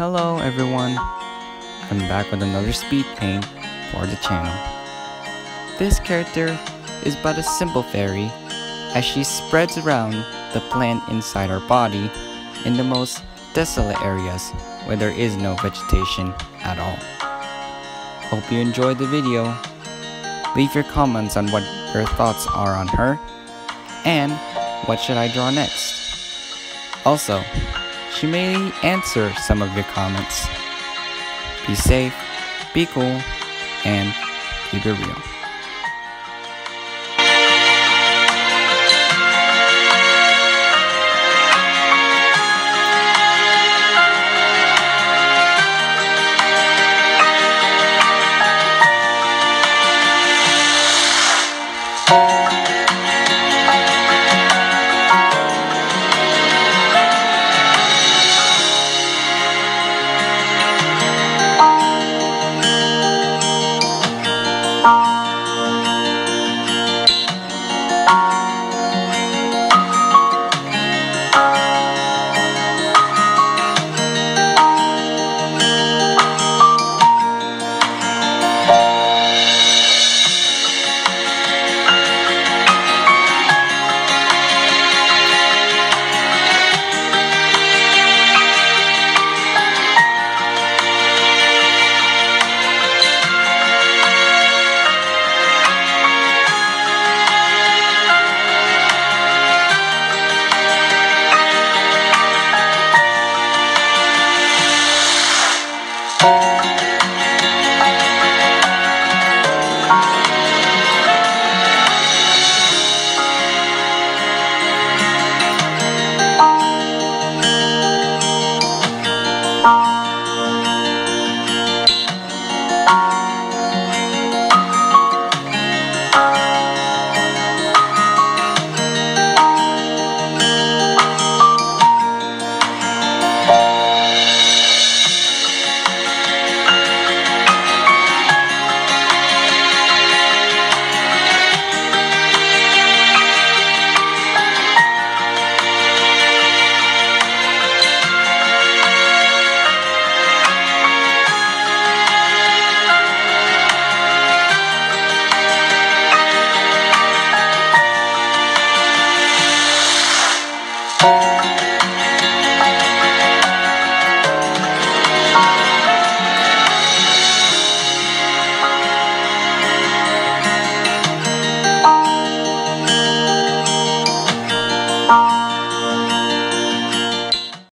Hello everyone, I'm back with another speed paint for the channel. This character is but a simple fairy as she spreads around the plant inside her body in the most desolate areas where there is no vegetation at all. Hope you enjoyed the video. Leave your comments on what your thoughts are on her and what should I draw next. Also, she may answer some of your comments. Be safe, be cool, and keep it real.